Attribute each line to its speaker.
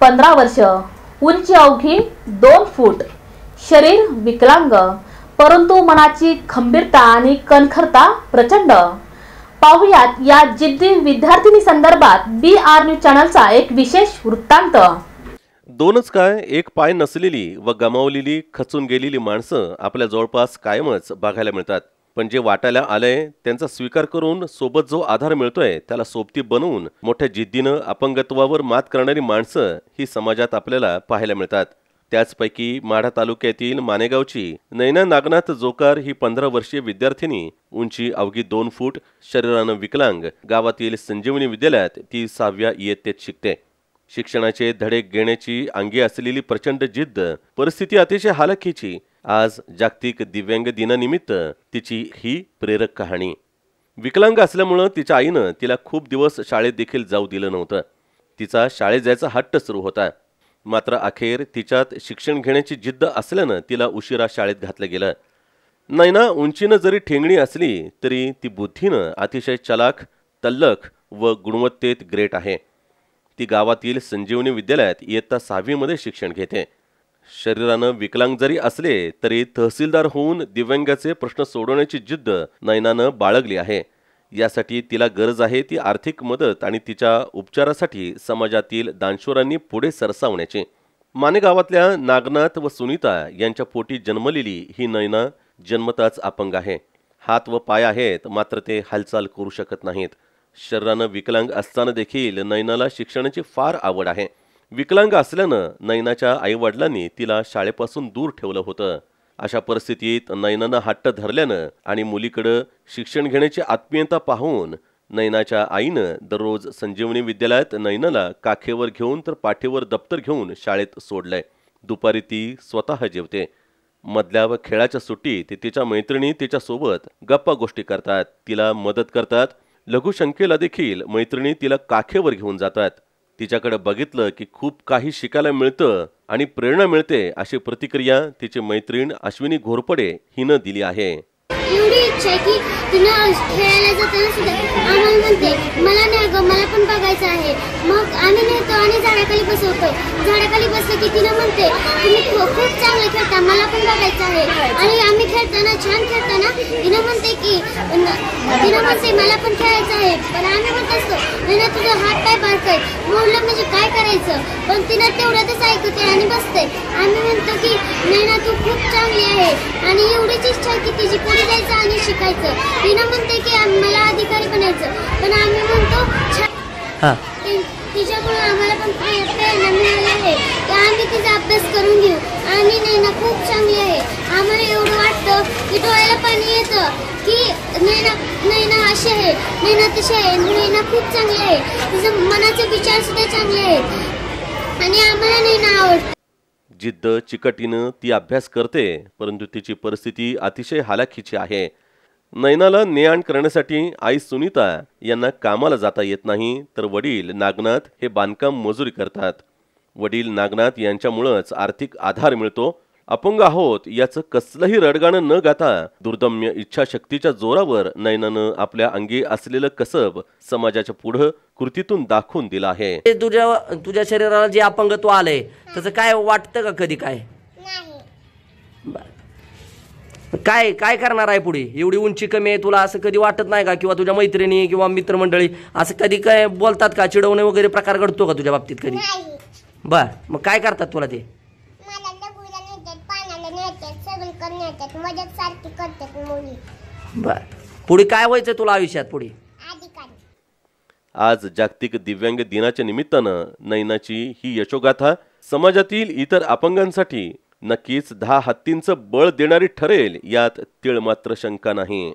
Speaker 1: पंधरा वर्ष उंची अवघी दोन फूट शरीर विकलांग परंतु मनाची खंबीरता आणि कणखरता प्रचंड. पाहुयात या जिद्दी विद्यार्थिनी संदर्भात बी आर न्यूज चॅनलचा एक विशेष वृत्तांत.
Speaker 2: दोनच काय एक पाय नसलेली व गमावलेली खचून गेलेली माणसं आपल्या जवळपास कायमच बघायला मिळतात. पण जे वाटायला आलंय त्यांचा स्वीकार करून सोबत जो आधार मिळतोय त्याला सोबती बनवून मोठ्या जिद्दीनं अपंगत्वावर मात करणारी माणसं ही समाजात आपल्याला पाहायला मिळतात. त्याचपैकी माढा तालुक्यातील मानेगावची नैना नागनाथ जोकार ही पंधरा वर्षीय विद्यार्थिनी उंची अवघी दोन फूट शरीरानं विकलांग गावातील संजीवनी विद्यालयात ती सहाव्या इयत्तेत शिकते. शिक्षणाचे धडे घेण्याची अंगी असलेली प्रचंड जिद्द परिस्थिती अतिशय हालखीची आज जागतिक दिव्यांग दिनानिमित्त तिची ही प्रेरक कहाणी. विकलांग असल्यामुळं तिच्या आईनं तिला खूप दिवस शाळेत देखील जाऊ दिलं नव्हतं. तिचा शाळेत जायचा हट्ट सुरू होता. मात्र अखेर तिच्यात शिक्षण घेण्याची जिद्द असल्यानं तिला उशिरा शाळेत घातलं गेलं. नैना उंचीनं जरी ठेंगणी असली तरी ती बुद्धीनं अतिशय चलाख तल्लख व गुणवत्तेत ग्रेट आहे. ती गावातील संजीवनी विद्यालयात इयत्ता सहावीमध्ये शिक्षण घेते. शरीरानं विकलांग जरी असले तरी तहसीलदार होऊन दिव्यांगाचे प्रश्न सोडवण्याची जिद्द नयनानं बाळगली आहे. यासाठी तिला गरज आहे ती आर्थिक मदत आणि तिच्या उपचारासाठी समाजातील दानशोरांनी पुढे सरसावण्याची. मानेगावातल्या नागनाथ व सुनीता यांच्या पोटी जन्मलेली ही नयना जन्मताच अपंग आहे. हात व पाय आहेत मात्र ते हालचाल करू शकत नाहीत. शरीरानं विकलांग असताना देखील नयनाला शिक्षणाची फार आवड आहे. विकलांग असल्यानं नैनाच्या आईवडिलांनी तिला शाळेपासून दूर ठेवलं होतं. अशा परिस्थितीत नैनानं हट्ट धरल्यानं आणि मुलीकडं शिक्षण घेण्याची आत्मीयता पाहून नैनाच्या आईनं दररोज संजीवनी विद्यालयात नैनाला काखेवर घेऊन तर पाठीवर दप्तर घेऊन शाळेत सोडलंय. दुपारी ती स्वतः जेवते. मधल्या व खेळाच्या सुट्टीत तिच्या मैत्रिणी तिच्यासोबत गप्पा गोष्टी करतात. तिला मदत करतात. लघुशंकेला देखील मैत्रिणी तिला काखेवर घेऊन जातात. तिच्याकडे बघितलं की खूप काही शिकायला मिळतं आणि प्रेरणा मिळते अशी प्रतिक्रिया तिची मैत्रीण अश्विनी घोरपडे हिनं दिली आहे.
Speaker 3: एवढी इच्छा आहे की तिनं खेळायला जाताना सुद्धा आम्हाला म्हणते मला नाही अगं मला पण बघायचं आहे. मग आम्ही नेतो आणि झाडाखाली बसवतो झाडाखाली बसलं की तिनं म्हणते तुम्ही खूप चांगलं खेळता मला पण बघायचं आहे. आणि आम्ही खेळताना छान खेळताना तिनं म्हणते की तिनं म्हणते मला पण खेळायचं आहे. पण आम्ही म्हणत असतो नाही ना तुझं हात पाय बारकाय मोडलं म्हणजे काय करायचं? पण तिनं तेवढ्यातच ऐकते आणि बसते आम्ही म्हणतो की नाही ना तू चांगली आहे. आणि एवढीच इच्छा आहे की तिची पुढे जायचं आणि शिकायचं. तिनं म्हणते की मला अधिकारी बनायचं. पण आम्ही म्हणतो छान तिच्याकडून आम्हाला पण प्रे- प्रेरणा मिळाली आहे की आम्ही तिचा अभ्यास करून घेऊ. आणि नैना खूप चांगली आहे. आम्हाला एवढं वाटतं की डोळ्याला पाणी येतं की नैना नैना अशी आहे. नैना तशी आहे. नैना खूप चांगली आहे. तिचं मनाचे विचार सुद्धा चांगले आहेत आणि आम्हाला नैना आवडतं.
Speaker 2: जिद्द चिकटीनं ती अभ्यास करते परंतु तिची परिस्थिती अतिशय हालाखीची आहे. नैनाला ने आण करण्यासाठी आई सुनीता यांना कामाला जाता येत नाही तर वडील नागनाथ हे बांधकाम मजुरी करतात. वडील नागनाथ यांच्यामुळंच आर्थिक आधार मिळतो अपंग आहोत याचं कसलंही रडगाणं न गाता दुर्दम्य इच्छाशक्तीच्या जोरावर नैनानं आपल्या अंगी असलेलं कसब समाजाच्या पुढं कृतीतून दाखवून दिलं आहे.
Speaker 4: ते तुझ्या तुझ्या शरीराला जे अपंगत्व आलंय त्याचं काय वाटतं का कधी काय? बरं. काय काय करणार आहे पुढे? एवढी उंची कमी आहे तुला असं कधी वाटत नाही का? किंवा तुझ्या मैत्रिणी किंवा मित्रमंडळी असं कधी काय बोलतात का? चिडवणे वगैरे प्रकार घडतो का तुझ्या बाबतीत कधी? बर मग काय करतात तुला ते?
Speaker 3: मदत सारखी करतात मुली.
Speaker 4: बर. पुढे काय व्हायचं तुला आयुष्यात पुढे?
Speaker 3: अधिकारी.
Speaker 2: आज जागतिक दिव्यांग दिनाच्या निमित्तानं नैनाची ही यशोगाथा समाजातील इतर अपंगांसाठी नक्कीच दहा हत्तींचं बळ देणारी ठरेल यात तीळ मात्र शंका नाही.